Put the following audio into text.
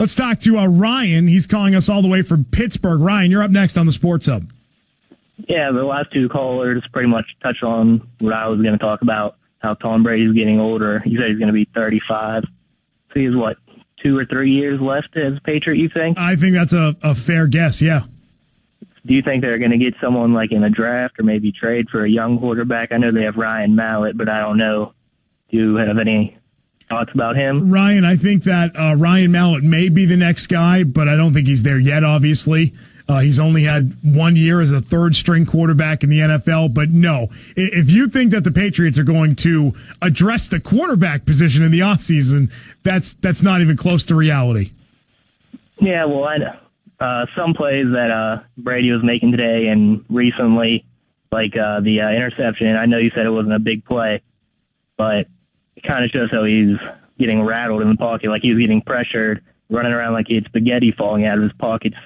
Let's talk to uh, Ryan. He's calling us all the way from Pittsburgh. Ryan, you're up next on the Sports Hub. Yeah, the last two callers pretty much touched on what I was going to talk about. How Tom Brady's getting older. He said he's going to be 35. So he has what two or three years left as a Patriot. You think? I think that's a, a fair guess. Yeah. Do you think they're going to get someone like in a draft or maybe trade for a young quarterback? I know they have Ryan Mallett, but I don't know. Do you have any thoughts about him? Ryan, I think that uh, Ryan Mallett may be the next guy, but I don't think he's there yet, obviously. Uh, he's only had one year as a third string quarterback in the NFL. But no, if you think that the Patriots are going to address the quarterback position in the offseason, that's, that's not even close to reality. Yeah, well, I know. Uh, some plays that uh, Brady was making today and recently, like uh, the uh, interception, I know you said it wasn't a big play, but it kind of shows how he's getting rattled in the pocket, like he's getting pressured, running around like he had spaghetti falling out of his pockets